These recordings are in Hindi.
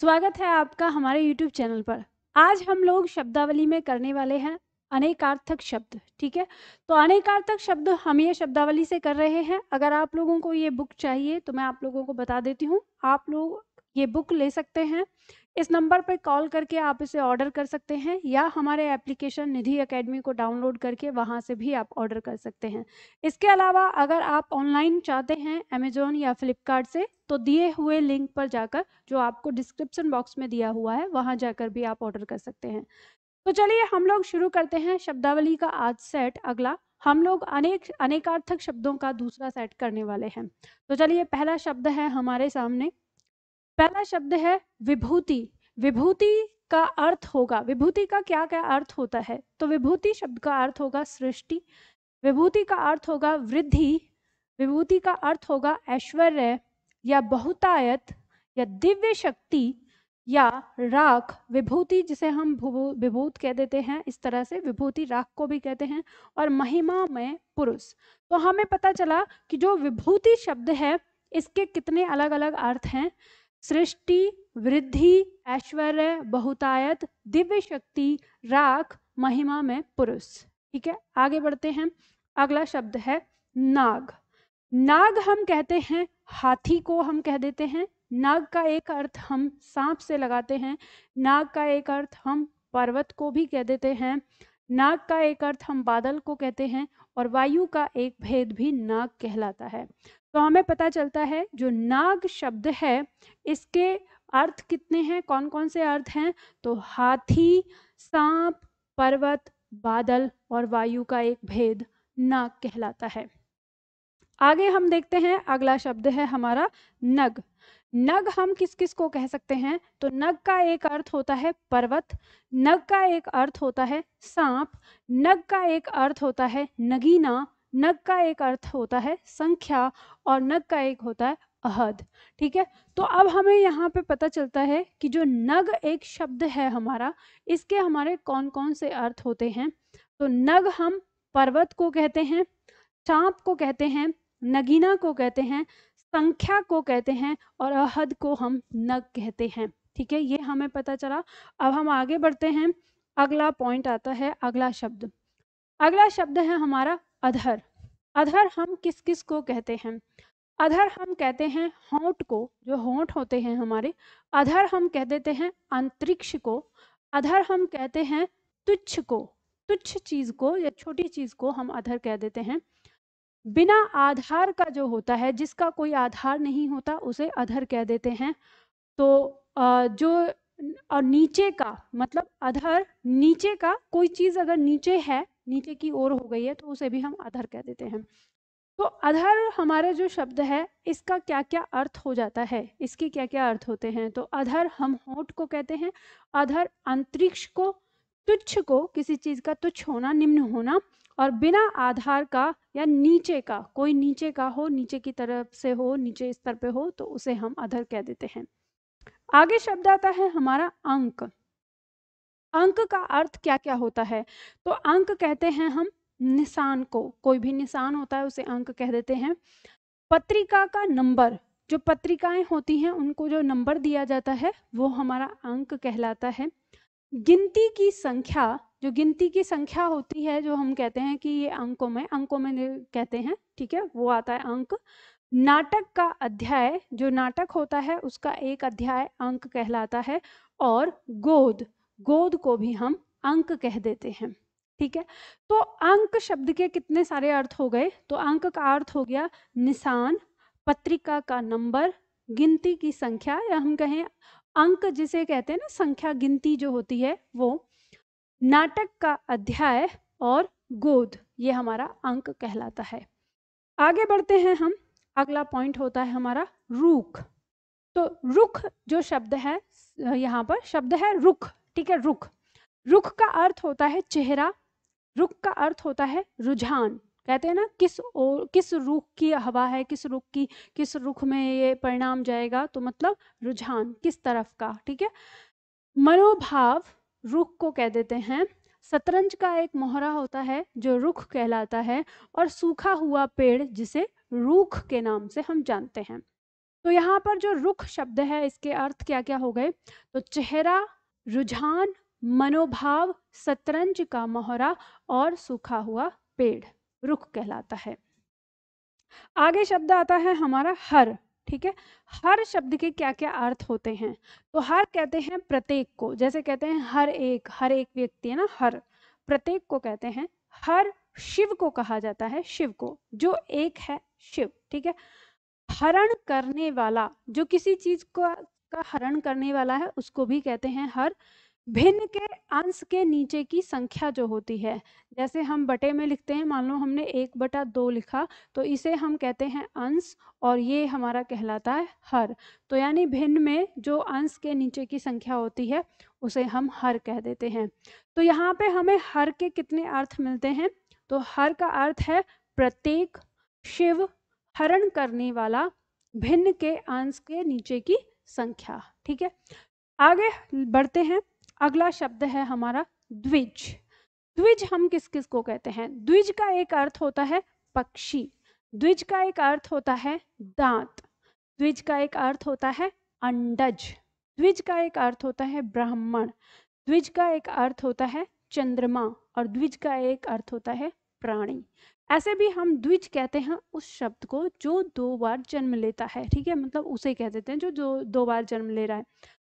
स्वागत है आपका हमारे YouTube चैनल पर। आज हम लोग शब्दावली में करने वाले हैं अनेकार्थक शब्द, ठीक है? तो अनेकार्थक शब्द हम ये शब्दावली से कर रहे हैं। अगर आप लोगों को ये बुक चाहिए तो मैं आप लोगों को बता देती हूँ। आप लोग ये बुक ले सकते हैं। इस नंबर पर कॉल करके आप इसे ऑर्डर कर सकते हैं या हमारे एप्लीकेशन निधि एकेडमी को डाउनलोड करके वहाँ से भी आप ऑर्डर कर सकते हैं। इसके अलावा अगर आप ऑनलाइन चाहते हैं अमेजोन या फ्लिपकार्ट से तो दिए हुए लिंक पर जाकर, जो आपको डिस्क्रिप्शन बॉक्स में दिया हुआ है, वहाँ जाकर भी आप ऑर्डर कर सकते हैं। तो चलिए हम लोग शुरू करते हैं शब्दावली का आज सेट, अगला। हम लोग अनेक, अनेकार्थक शब्दों का दूसरा सेट करने वाले हैं। तो चलिए पहला शब्द है हमारे सामने। पहला शब्द है विभूति। विभूति का अर्थ होगा, विभूति का क्या क्या अर्थ होता है? तो विभूति शब्द का अर्थ होगा सृष्टि, विभूति का अर्थ होगा वृद्धि, विभूति का अर्थ होगा ऐश्वर्य या बहुतायत या दिव्य शक्ति या राख। विभूति जिसे हम विभूत कह देते हैं, इस तरह से विभूति राख को भी कहते हैं और महिमा में पुरुष। तो हमें पता चला कि जो विभूति शब्द है, इसके कितने अलग अलग अर्थ हैं। सृष्टि, वृद्धि, ऐश्वर्य, बहुतायत, दिव्य शक्ति, राख, महिमा में पुरुष। ठीक है? आगे बढ़ते हैं। अगला शब्द है नाग। नाग हम कहते हैं, हाथी को हम कह देते हैं। नाग का एक अर्थ हम सांप से लगाते हैं। नाग का एक अर्थ हम पर्वत को भी कह देते हैं। नाग का एक अर्थ हम बादल को कहते हैं और वायु का एक भेद भी नाग कहलाता है। तो हमें पता चलता है, जो नाग शब्द है, इसके अर्थ कितने हैं कौन कौन से अर्थ हैं? तो हाथी, सांप, पर्वत, बादल और वायु का एक भेद नाग कहलाता है। आगे हम देखते हैं, अगला शब्द है हमारा नग। नग हम किस किस को कह सकते हैं? तो नग का एक अर्थ होता है पर्वत, नग का एक अर्थ होता है सांप, नग का एक अर्थ होता है नगीना नग का एक अर्थ होता है संख्या और नग का एक होता है अहद, ठीक है? तो अब हमें यहाँ पे पता चलता है कि जो नग एक शब्द है हमारा, इसके हमारे कौन कौन से अर्थ होते हैं? तो नग हम पर्वत को कहते हैं, सांप को कहते हैं, नगीना को कहते हैं, संख्या को कहते हैं और अहद को हम नग कहते हैं, ठीक है? ये हमें पता चला। अब हम आगे बढ़ते हैं। अगला पॉइंट आता है, अगला शब्द। अगला शब्द है हमारा अधर। अधर हम किस किस को कहते हैं? अधर हम कहते हैं होंठ को, जो होंठ होते हैं हमारे। अधर हम कह देते हैं अंतरिक्ष को। अधर हम कहते हैं तुच्छ को। तुच्छ चीज़ को या छोटी चीज़ को हम अधर कह देते हैं। बिना आधार का जो होता है, जिसका कोई आधार नहीं होता, उसे अधर कह देते हैं। तो जो और नीचे का मतलब अधर, नीचे का कोई चीज़ अगर नीचे है नीचे की ओर हो गई है तो उसे भी हम अधर कह देते हैं। तो अधर हमारा जो शब्द है, इसका क्या क्या अर्थ हो जाता है? इसके क्या क्या अर्थ होते हैं? तो अधर हम होठ को कहते हैं अधर अंतरिक्ष को, तुच्छ को, किसी चीज़ का तुच्छ होना, निम्न होना, और बिना आधार का या नीचे का, कोई नीचे का हो, नीचे की तरफ़ से हो, नीचे स्तर पे हो तो उसे हम अधर कह देते हैं। आगे शब्द आता है हमारा अंक। अंक का अर्थ क्या क्या होता है? तो अंक कहते हैं हम निशान को, कोई भी निशान होता है उसे अंक कह देते हैं। पत्रिका का नंबर, जो पत्रिकाएँ होती हैं, उनको जो नंबर दिया जाता है, वो हमारा अंक कहलाता है। गिनती की संख्या, जो गिनती की संख्या होती है, जो हम कहते हैं कि ये अंकों में अंकों में कहते हैं, ठीक है, वो आता है अंक। नाटक का अध्याय, जो नाटक होता है, उसका एक अध्याय अंक कहलाता है, और गोद गोद को भी हम अंक कह देते हैं, ठीक है? तो अंक शब्द के कितने सारे अर्थ हो गए? तो अंक का अर्थ हो गया निशान, पत्रिका का नंबर, गिनती की संख्या, या हम कहें अंक जिसे कहते हैं ना, संख्या गिनती जो होती है वो, नाटक का अध्याय और गोद, ये हमारा अंक कहलाता है। आगे बढ़ते हैं हम, अगला पॉइंट होता है हमारा रुख। तो रुख जो शब्द है, यहाँ पर शब्द है रुख। ठीक है, रुख। रुख का अर्थ होता है चेहरा, रुख का अर्थ होता है रुझान। कहते हैं ना, किस और किस रुख की हवा है, किस रुख की, किस रुख में ये परिणाम जाएगा तो मतलब रुझान, किस तरफ़ का, ठीक है? मनोभाव रुख को कह देते हैं। शतरंज का एक मोहरा होता है, जो रुख कहलाता है, और सूखा हुआ पेड़, जिसे रूख के नाम से हम जानते हैं। तो यहाँ पर जो रुख शब्द है, इसके अर्थ क्या क्या हो गए? तो चेहरा रुझान, मनोभाव, शतरंज का मोहरा और सूखा हुआ पेड़। रुख कहलाता है। आगे शब्द आता है हमारा हर, ठीक है? हर शब्द के क्या क्या अर्थ होते हैं? तो हर कहते हैं प्रत्येक को, जैसे कहते हैं हर एक हर एक व्यक्ति, है ना? हर। प्रत्येक को कहते हैं हर शिव को कहा जाता है, शिव को, जो एक है शिव, ठीक है? हरण करने वाला, जो किसी चीज़ का का हरण करने वाला है, उसको भी कहते हैं हर। भिन्न के अंश के नीचे की संख्या जो होती है, जैसे हम बटे में लिखते हैं, मान लो हमने एक बटा दो लिखा तो इसे हम कहते हैं अंश और ये हमारा कहलाता है हर। तो यानी भिन्न में जो अंश के नीचे की संख्या होती है, उसे हम हर कह देते हैं। तो यहाँ पे हमें हर के कितने अर्थ मिलते हैं? तो हर का अर्थ है प्रत्येक शिव हरण करने वाला भिन्न के अंश के नीचे की संख्या, ठीक है? आगे बढ़ते हैं। अगला शब्द है हमारा द्विज। द्विज हम किस किस को कहते हैं? द्विज का एक अर्थ होता है पक्षी। द्विज का एक अर्थ होता है दांत। द्विज का एक अर्थ होता है अंडज। द्विज का एक अर्थ होता है ब्राह्मण। द्विज का एक अर्थ होता है चंद्रमा। और द्विज का एक अर्थ होता है प्राणी। ऐसे भी हम द्विज कहते हैं उस शब्द को जो दो बार जन्म लेता है, ठीक है? मतलब उसे कह देते हैं जो जो दो बार जन्म ले रहा है।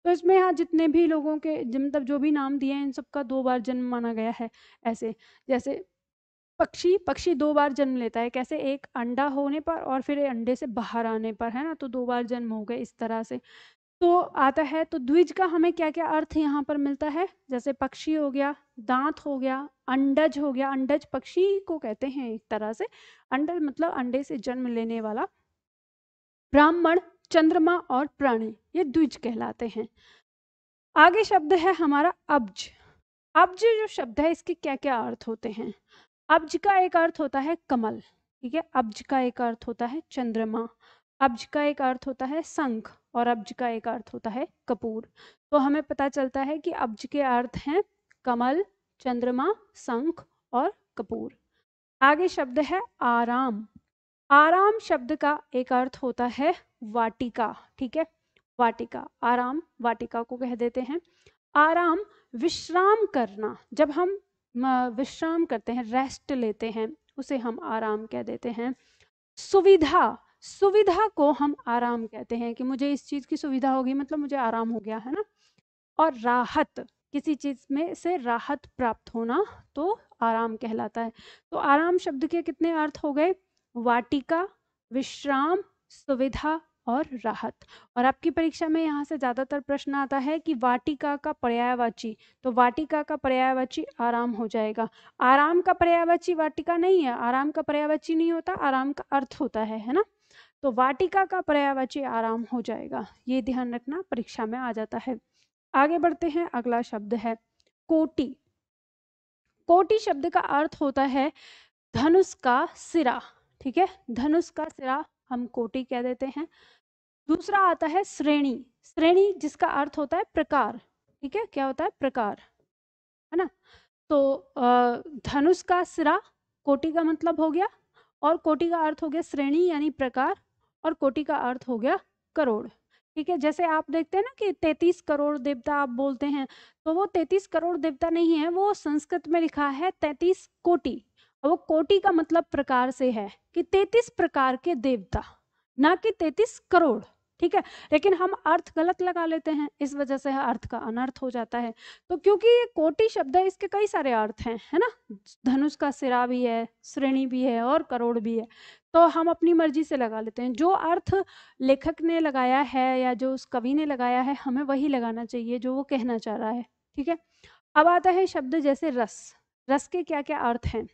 तो इसमें यहाँ जितने भी लोगों के मतलब जो भी नाम दिए हैं, इन सबका दो बार जन्म माना गया है ऐसे। जैसे पक्षी पक्षी दो बार जन्म लेता है। कैसे? एक अंडा होने पर और फिर अंडे से बाहर आने पर, है ना? तो दो बार जन्म हो गए इस तरह से। तो आता है तो द्विज का हमें क्या क्या अर्थ यहाँ पर मिलता है? जैसे पक्षी हो गया, दांत हो गया, अंडज हो गया, अंडज पक्षी को कहते हैं एक तरह से। अंडज मतलब अंडे से जन्म लेने वाला। ब्राह्मण, चंद्रमा और प्राणी, ये द्विज कहलाते हैं। आगे शब्द है हमारा अब्ज। अब्ज जो शब्द है, इसके क्या क्या अर्थ होते हैं? अब्ज का एक अर्थ होता है कमल, ठीक है? अब्ज का एक अर्थ होता है चंद्रमा। अब्ज का एक अर्थ होता है संख और अब्ज का एक अर्थ होता है कपूर। तो हमें पता चलता है कि अब्ज के अर्थ हैं कमल, चंद्रमा संख और कपूर। आगे शब्द है आराम। आराम शब्द का एक अर्थ होता है वाटिका, ठीक है? वाटिका, आराम वाटिका को कह देते हैं। आराम विश्राम करना, जब हम विश्राम करते हैं रेस्ट लेते हैं, उसे हम आराम कह देते हैं। सुविधा सुविधा को हम आराम कहते हैं कि मुझे इस चीज़ की सुविधा होगी मतलब मुझे आराम हो गया, है ना? और राहत, किसी चीज़ में से राहत प्राप्त होना तो आराम कहलाता है। तो आराम शब्द के कितने अर्थ हो गए? वाटिका, विश्राम, सुविधा और राहत। और आपकी परीक्षा में यहाँ से ज़्यादातर प्रश्न आता है कि वाटिका का पर्यायवाची तो वाटिका का पर्यायवाची आराम हो जाएगा। आराम का पर्यायवाची वाटिका नहीं है, आराम का पर्यायवाची नहीं होता, आराम का अर्थ होता है है ना? तो वाटिका का पर्यायवाची आराम हो जाएगा। ये ध्यान रखना, परीक्षा में आ जाता है। आगे बढ़ते हैं, अगला शब्द है कोटि। कोटि शब्द का अर्थ होता है धनुष का सिरा, ठीक है? धनुष का सिरा हम कोटि कह देते हैं। दूसरा आता है श्रेणी। श्रेणी जिसका अर्थ होता है प्रकार, ठीक है? क्या होता है? प्रकार, है ना? तो धनुष का सिरा कोटि का मतलब हो गया और कोटि का अर्थ हो गया श्रेणी यानी प्रकार। और कोटि का अर्थ हो गया करोड़। ठीक है, जैसे आप देखते हैं ना कि तैतीस करोड़ देवता आप बोलते हैं तो वो तैतीस करोड़ देवता नहीं है, वो संस्कृत में लिखा है तैतीस कोटि। वो कोटि का मतलब प्रकार से है कि तैतीस प्रकार के देवता, ना कि तैतीस करोड़। ठीक है, लेकिन हम अर्थ गलत लगा लेते हैं, इस वजह से अर्थ का अनर्थ हो जाता है। तो क्योंकि ये कोटि शब्द है, इसके कई सारे अर्थ हैं, है ना? धनुष का सिरा भी है, श्रेणी भी है और करोड़ भी है। तो हम अपनी मर्ज़ी से लगा लेते हैं। जो अर्थ लेखक ने लगाया है या जो उस कवि ने लगाया है, हमें वही लगाना चाहिए, जो वो कहना चाह रहा है, ठीक है? अब आता है शब्द जैसे रस। रस के क्या क्या अर्थ हैं?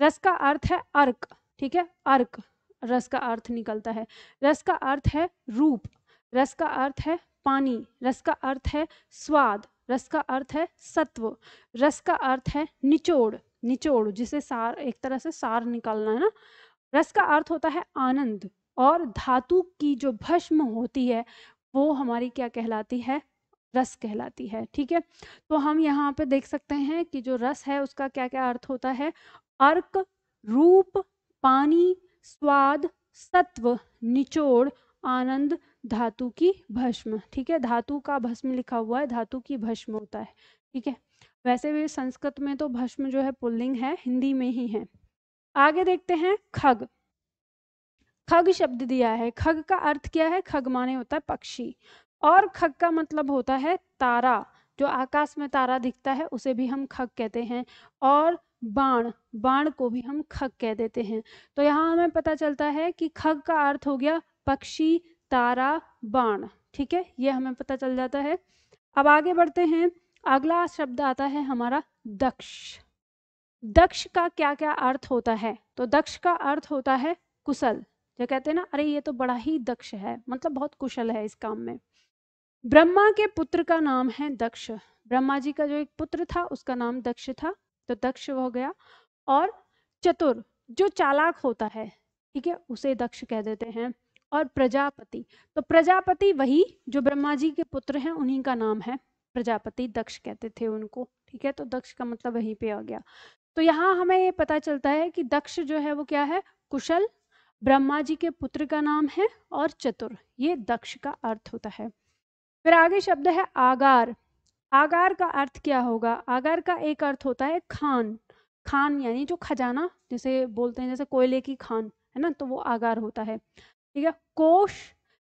रस का अर्थ है अर्क, ठीक है? अर्क। रस का अर्थ निकलता है। रस का अर्थ है रूप। रस का अर्थ है पानी। रस का अर्थ है स्वाद। रस का अर्थ है सत्व। रस का अर्थ है निचोड़। निचोड़, जिसे सार, एक तरह से सार निकालना है ना? रस का अर्थ होता है आनंद और धातु की जो भस्म होती है, वो हमारी क्या कहलाती है? रस कहलाती है, ठीक है? तो हम यहाँ पे देख सकते हैं कि जो रस है, उसका क्या क्या अर्थ होता है? अर्क, रूप, पानी, स्वाद, सत्व, निचोड़, आनंद, धातु की भस्म, ठीक है? धातु का भस्म लिखा हुआ है, धातु की भस्म होता है, ठीक है? वैसे भी संस्कृत में तो भस्म जो है, पुल्लिंग है, हिंदी में ही है। आगे देखते हैं, खग। खग शब्द दिया है। खग का अर्थ क्या है? खग माने होता है पक्षी। और खग का मतलब होता है तारा, जो आकाश में तारा दिखता है, उसे भी हम खग कहते हैं। और बाण बाण को भी हम खग कह देते हैं। तो यहाँ हमें पता चलता है कि खग का अर्थ हो गया पक्षी, तारा, बाण। ठीक है? ये हमें पता चल जाता है। अब आगे बढ़ते हैं। अगला शब्द आता है हमारा दक्ष। दक्ष का क्या क्या अर्थ होता है? तो दक्ष का अर्थ होता है कुशल। जो कहते हैं ना, अरे, ये तो बड़ा ही दक्ष है। मतलब बहुत कुशल है इस काम में। ब्रह्मा के पुत्र का नाम है दक्ष। ब्रह्मा जी का जो एक पुत्र था, उसका नाम दक्ष था। तो दक्ष हो गया। और चतुर, जो चालाक होता है, ठीक है, उसे दक्ष कह देते हैं। और प्रजापति। तो प्रजापति वही जो ब्रह्मा जी के पुत्र हैं, उन्हीं का नाम है प्रजापति दक्ष कहते थे उनको। ठीक है तो दक्ष का मतलब वहीं पे आ गया। तो यहाँ हमें ये पता चलता है कि दक्ष जो है वो क्या है? कुशल, ब्रह्मा जी के पुत्र का नाम है और चतुर। ये दक्ष का अर्थ होता है। फिर आगे शब्द है आगार। आगार का अर्थ क्या होगा? आगार का एक अर्थ होता है खान। खान यानी जो खजाना, जैसे बोलते हैं जैसे कोयले की खान, है ना? तो वो आगार होता है। ठीक है? कोश।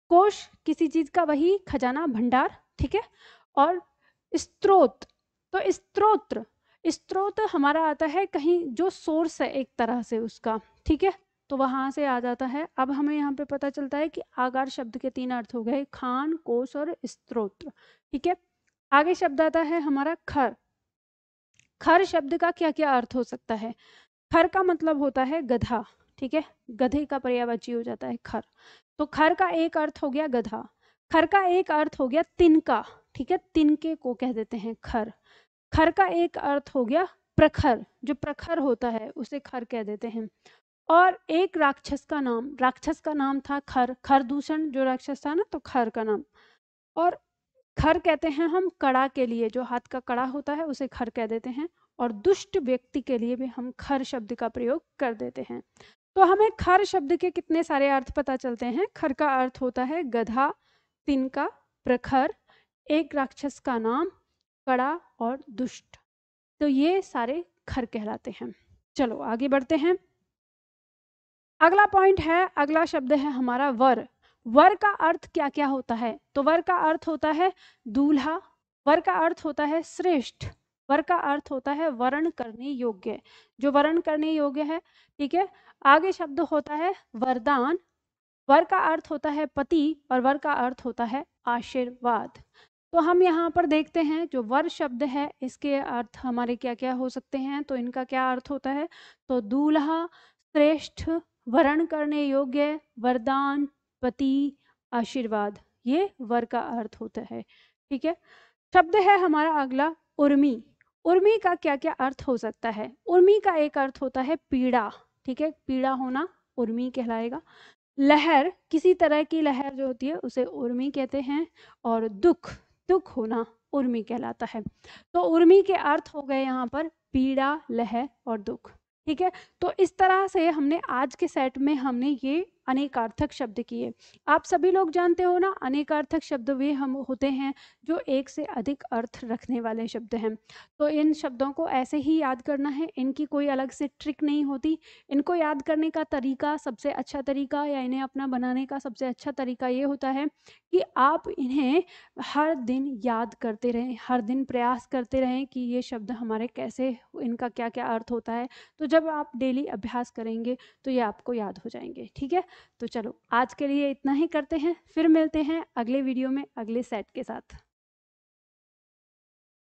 कोश किसी चीज़ का वही खजाना, भंडार, ठीक है? और स्त्रोत। तो स्त्रोत्र स्त्रोत हमारा आता है कहीं जो सोर्स है एक तरह से उसका, ठीक है? तो वहाँ से आ जाता है। अब हमें यहाँ पे पता चलता है कि आगार शब्द के तीन अर्थ हो गए, खान, कोश और स्त्रोत्र ठीक है? आगे शब्द आता है हमारा खर। खर शब्द का क्या क्या अर्थ हो सकता है? खर का मतलब होता है गधा, ठीक है? गधे का पर्यावाची हो जाता है खर। तो खर का एक अर्थ हो गया गधा। खर का एक अर्थ हो गया तिनका, ठीक है? तिनके को कह देते हैं खर। खर का एक अर्थ हो गया प्रखर, जो प्रखर होता है, उसे खर कह देते हैं। और एक राक्षस का नाम, राक्षस का नाम था खर खर दूषण जो राक्षस था ना तो खर का नाम। और खर कहते हैं हम कड़ा के लिए, जो हाथ का कड़ा होता है, उसे खर कह देते हैं। और दुष्ट व्यक्ति के लिए भी हम खर शब्द का प्रयोग कर देते हैं। तो हमें खर शब्द के कितने सारे अर्थ पता चलते हैं? खर का अर्थ होता है गधा, तिनका, प्रखर, एक राक्षस का नाम कड़ा और दुष्ट। तो ये सारे खर कहलाते हैं। चलो, आगे बढ़ते हैं। अगला पॉइंट है, अगला शब्द है हमारा वर। वर का अर्थ क्या क्या होता है? तो वर का अर्थ होता है दूल्हा, वर का अर्थ होता है श्रेष्ठ, वर का अर्थ होता है वर्ण करने योग्य। जो वर्ण करने योग्य है, ठीक है? आगे शब्द होता है वरदान। वर का अर्थ होता है पति और वर का अर्थ होता है आशीर्वाद। तो हम यहाँ पर देखते हैं, जो वर शब्द है, इसके अर्थ हमारे क्या क्या हो सकते हैं? तो इनका क्या अर्थ होता है? तो दूल्हा, श्रेष्ठ, वर्ण करने योग्य, वरदान, पति, आशीर्वाद। ये वर का अर्थ होता है, ठीक है? शब्द है हमारा अगला, उर्मी। उर्मी का क्या क्या अर्थ हो सकता है? उर्मी का एक अर्थ होता है पीड़ा, ठीक है? पीड़ा होना उर्मी कहलाएगा। लहर, किसी तरह की लहर जो होती है, उसे उर्मी कहते हैं, और दुख दुख होना उर्मी कहलाता है। तो उर्मी के अर्थ हो गए यहाँ पर पीड़ा लह और दुख, ठीक है? तो इस तरह से हमने आज के सेट में हमने ये अनेकार्थक शब्द किए। आप सभी लोग जानते हो ना, अनेकार्थक शब्द वे हम होते हैं जो एक से अधिक अर्थ रखने वाले शब्द हैं। तो इन शब्दों को ऐसे ही याद करना है, इनकी कोई अलग से ट्रिक नहीं होती। इनको याद करने का तरीका, सबसे अच्छा तरीका या इन्हें अपना बनाने का सबसे अच्छा तरीका ये होता है कि आप इन्हें हर दिन याद करते रहें, हर दिन प्रयास करते रहें कि ये शब्द हमारे कैसे, इनका क्या क्या अर्थ होता है। तो जब आप डेली अभ्यास करेंगे तो ये आपको याद हो जाएँगे, ठीक है? तो चलो आज के लिए इतना ही करते हैं, फिर मिलते हैं अगले वीडियो में, अगले सेट के साथ।